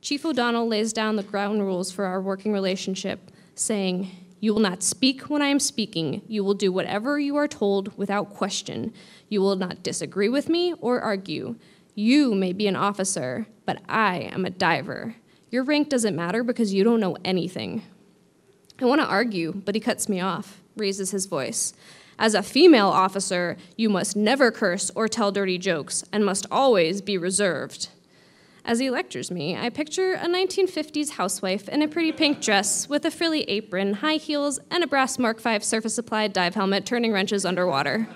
Chief O'Donnell lays down the ground rules for our working relationship, saying, You will not speak when I am speaking. You will do whatever you are told without question. You will not disagree with me or argue. You may be an officer, but I am a diver. Your rank doesn't matter because you don't know anything. I want to argue, but he cuts me off, raises his voice. As a female officer, you must never curse or tell dirty jokes and must always be reserved. As he lectures me, I picture a 1950s housewife in a pretty pink dress with a frilly apron, high heels, and a brass Mark V surface applied dive helmet turning wrenches underwater.